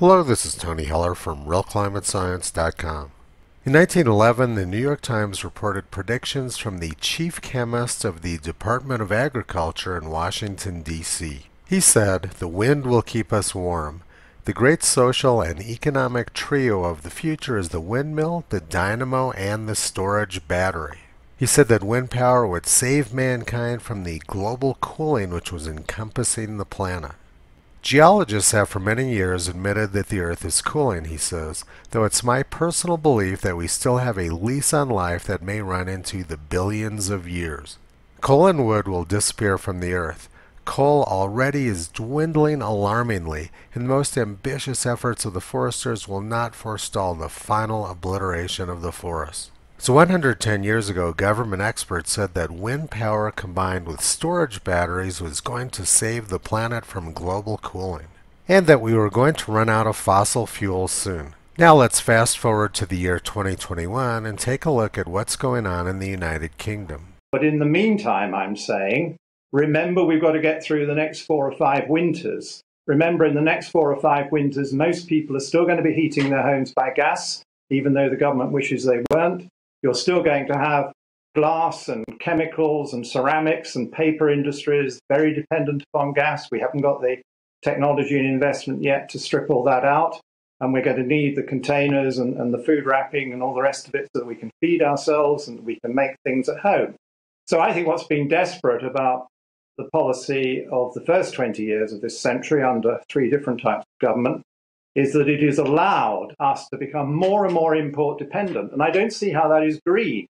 Hello, this is Tony Heller from RealClimateScience.com. In 1911, the New York Times reported predictions from the chief chemist of the Department of Agriculture in Washington, D.C. He said, The wind will keep us warm. The great social and economic trio of the future is the windmill, the dynamo, and the storage battery. He said that wind power would save mankind from the global cooling which was encompassing the planet. Geologists have for many years admitted that the Earth is cooling, he says, though it's my personal belief that we still have a lease on life that may run into the billions of years. Coal and wood will disappear from the Earth. Coal already is dwindling alarmingly, and the most ambitious efforts of the foresters will not forestall the final obliteration of the forest. So 110 years ago, government experts said that wind power combined with storage batteries was going to save the planet from global cooling, and that we were going to run out of fossil fuels soon. Now let's fast forward to the year 2021 and take a look at what's going on in the United Kingdom. But in the meantime, I'm saying, remember we've got to get through the next four or five winters. Remember, in the next four or five winters, most people are still going to be heating their homes by gas, even though the government wishes they weren't you're still going to have glass and chemicals and ceramics and paper industries very dependent upon gas. We haven't got the technology and investment yet to strip all that out. And we're going to need the containers and, and the food wrapping and all the rest of it so that we can feed ourselves and we can make things at home. So I think what's been desperate about the policy of the first 20 years of this century under three different types of government is that it has allowed us to become more and more import dependent. And I don't see how that is greed,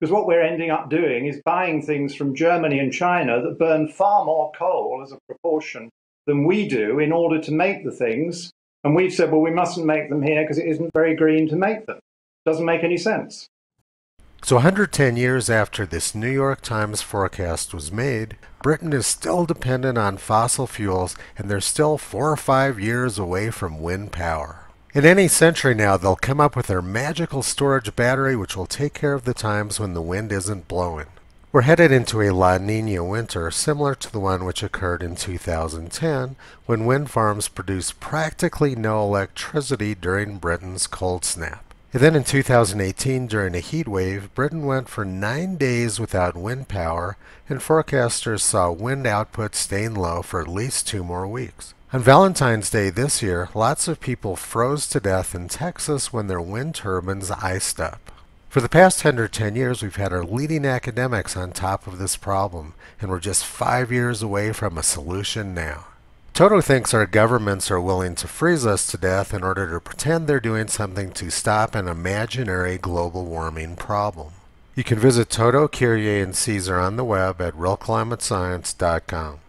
because what we're ending up doing is buying things from Germany and China that burn far more coal as a proportion than we do in order to make the things. And we've said, well, we mustn't make them here because it isn't very green to make them. Doesn't make any sense. So 110 years after this New York Times forecast was made, Britain is still dependent on fossil fuels and they're still four or five years away from wind power. In any century now, they'll come up with their magical storage battery which will take care of the times when the wind isn't blowing. We're headed into a La Nina winter similar to the one which occurred in 2010 when wind farms produced practically no electricity during Britain's cold snap. And then in 2018, during a heat wave, Britain went for nine days without wind power, and forecasters saw wind output staying low for at least two more weeks. On Valentine's Day this year, lots of people froze to death in Texas when their wind turbines iced up. For the past 10 or 10 years, we've had our leading academics on top of this problem, and we're just five years away from a solution now. Toto thinks our governments are willing to freeze us to death in order to pretend they're doing something to stop an imaginary global warming problem. You can visit Toto, Kyrie, and Caesar on the web at realclimatescience.com.